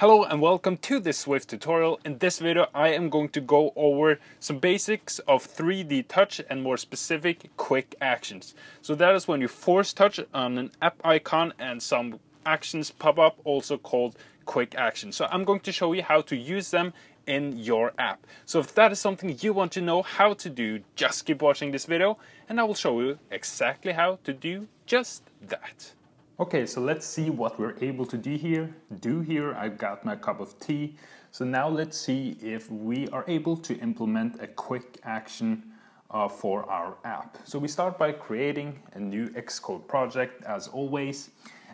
Hello and welcome to this Swift tutorial. In this video I am going to go over some basics of 3D touch and more specific quick actions. So that is when you force touch on an app icon and some actions pop up also called quick actions. So I'm going to show you how to use them in your app. So if that is something you want to know how to do, just keep watching this video and I will show you exactly how to do just that. Okay, so let's see what we're able to do here. Do here, I've got my cup of tea. So now let's see if we are able to implement a quick action uh, for our app. So we start by creating a new Xcode project as always,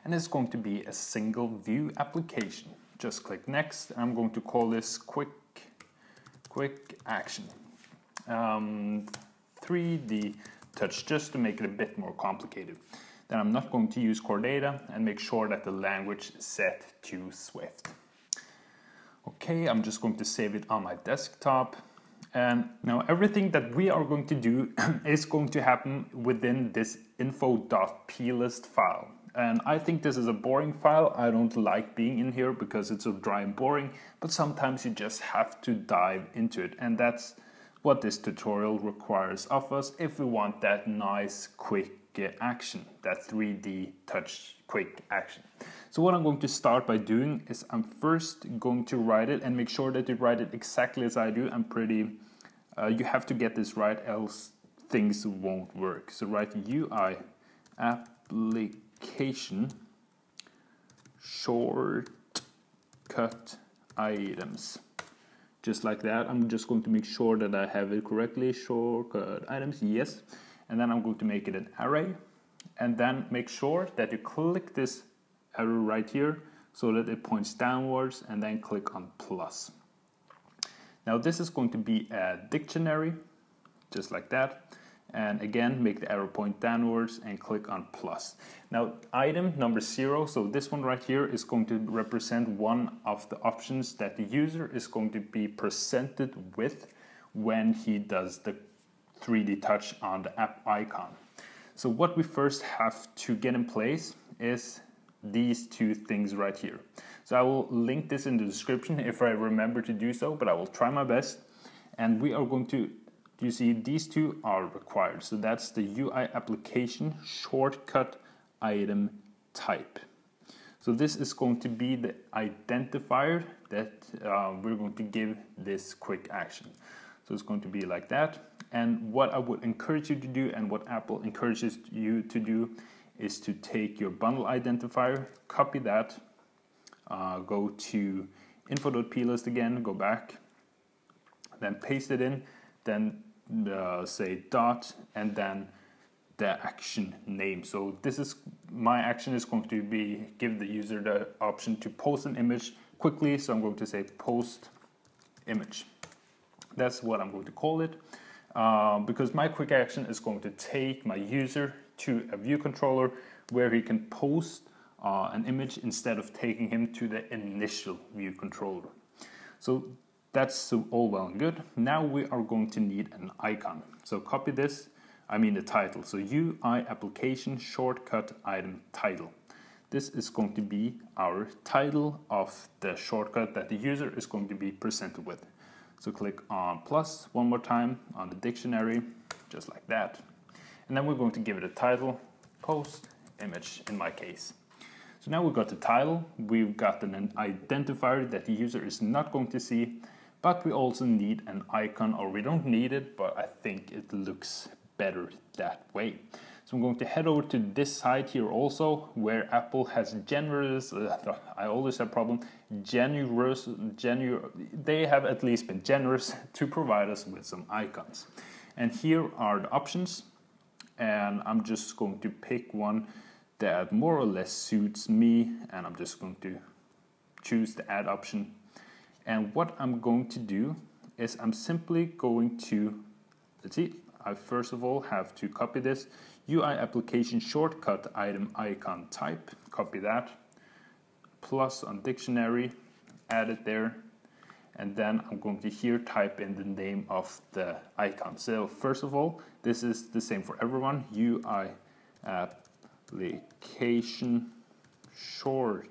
and it's going to be a single view application. Just click next. I'm going to call this quick, quick action. Um, 3D touch, just to make it a bit more complicated. Then I'm not going to use core data and make sure that the language is set to Swift. Okay, I'm just going to save it on my desktop. And now everything that we are going to do is going to happen within this info.plist file. And I think this is a boring file. I don't like being in here because it's so dry and boring, but sometimes you just have to dive into it. And that's what this tutorial requires of us if we want that nice, quick action, that 3D touch quick action. So what I'm going to start by doing is I'm first going to write it and make sure that you write it exactly as I do. I'm pretty, uh, you have to get this right else things won't work. So write UI application shortcut items. Just like that, I'm just going to make sure that I have it correctly. Shortcut items, yes and then I'm going to make it an array and then make sure that you click this arrow right here so that it points downwards and then click on plus. Now this is going to be a dictionary just like that and again make the arrow point downwards and click on plus. Now item number zero, so this one right here is going to represent one of the options that the user is going to be presented with when he does the 3D touch on the app icon. So what we first have to get in place is these two things right here. So I will link this in the description if I remember to do so, but I will try my best. And we are going to, you see these two are required. So that's the UI application shortcut item type. So this is going to be the identifier that uh, we're going to give this quick action. So it's going to be like that. And what I would encourage you to do and what Apple encourages you to do is to take your bundle identifier, copy that, uh, go to info.plist again, go back, then paste it in, then uh, say dot, and then the action name. So this is my action is going to be give the user the option to post an image quickly. So I'm going to say post image. That's what I'm going to call it. Um, because my quick action is going to take my user to a view controller where he can post uh, an image instead of taking him to the initial view controller. So that's all well and good. Now we are going to need an icon. So copy this, I mean the title. So UI application shortcut item title. This is going to be our title of the shortcut that the user is going to be presented with. So click on plus one more time on the dictionary, just like that. And then we're going to give it a title, post image in my case. So now we've got the title, we've got an identifier that the user is not going to see, but we also need an icon, or we don't need it, but I think it looks better that way. So I'm going to head over to this site here also, where Apple has generous, uh, I always have problem, generous, genu they have at least been generous to provide us with some icons. And here are the options, and I'm just going to pick one that more or less suits me, and I'm just going to choose the add option. And what I'm going to do is I'm simply going to, let's see, I first of all have to copy this UI application shortcut item icon type, copy that, plus on dictionary, add it there, and then I'm going to here type in the name of the icon. So first of all, this is the same for everyone, UI application shortcut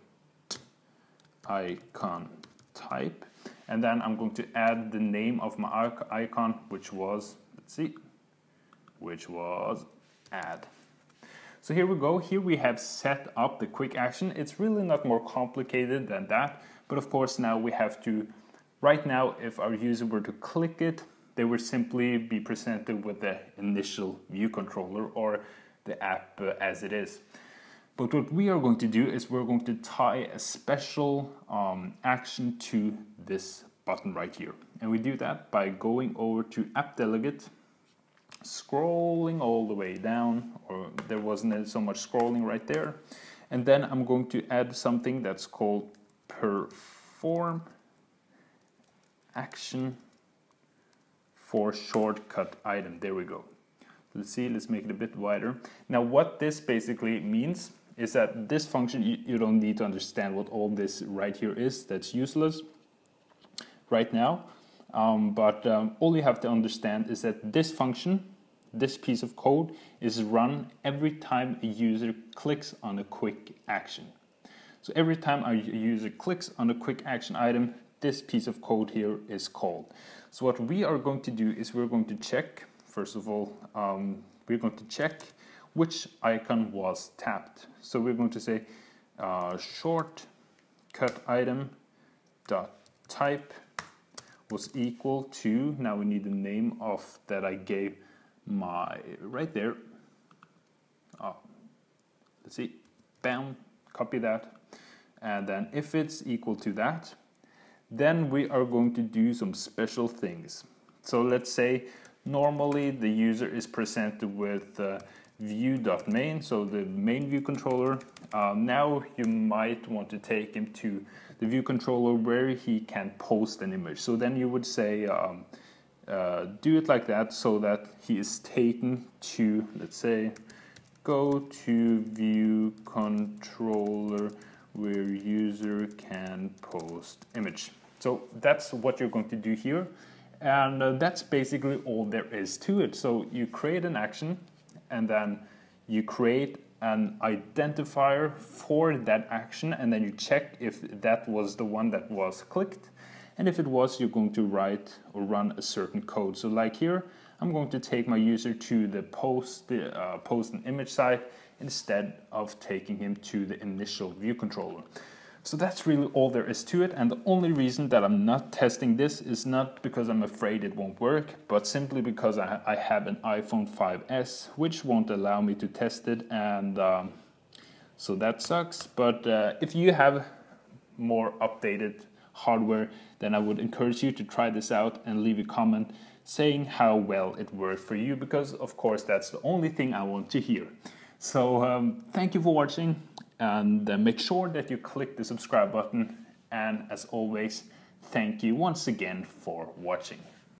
icon type and then I'm going to add the name of my icon which was let's see which was add. So here we go. Here we have set up the quick action. It's really not more complicated than that but of course now we have to right now if our user were to click it they would simply be presented with the initial view controller or the app uh, as it is. But what we are going to do is we're going to tie a special um, action to this button right here. And we do that by going over to app delegate, scrolling all the way down, or there wasn't so much scrolling right there. And then I'm going to add something that's called perform action for shortcut item. There we go. Let's see, let's make it a bit wider. Now what this basically means is that this function, you, you don't need to understand what all this right here is. That's useless right now. Um, but um, all you have to understand is that this function, this piece of code, is run every time a user clicks on a quick action. So every time a user clicks on a quick action item, this piece of code here is called. So what we are going to do is we're going to check, first of all, um, we're going to check which icon was tapped. So we're going to say uh, shortcut item dot type was equal to, now we need the name of that I gave my, right there. Oh, let's see, bam, copy that. And then if it's equal to that, then we are going to do some special things. So let's say normally the user is presented with uh, view.main, so the main view controller. Uh, now you might want to take him to the view controller where he can post an image. So then you would say, um, uh, do it like that so that he is taken to, let's say, go to view controller where user can post image. So that's what you're going to do here. And uh, that's basically all there is to it. So you create an action and then you create an identifier for that action and then you check if that was the one that was clicked and if it was you're going to write or run a certain code. So like here I'm going to take my user to the post uh, post an image site instead of taking him to the initial view controller. So that's really all there is to it. And the only reason that I'm not testing this is not because I'm afraid it won't work but simply because I, I have an iPhone 5s which won't allow me to test it. And um, so that sucks. But uh, if you have more updated hardware then I would encourage you to try this out and leave a comment saying how well it worked for you because of course that's the only thing I want to hear. So um, thank you for watching and uh, make sure that you click the subscribe button and as always thank you once again for watching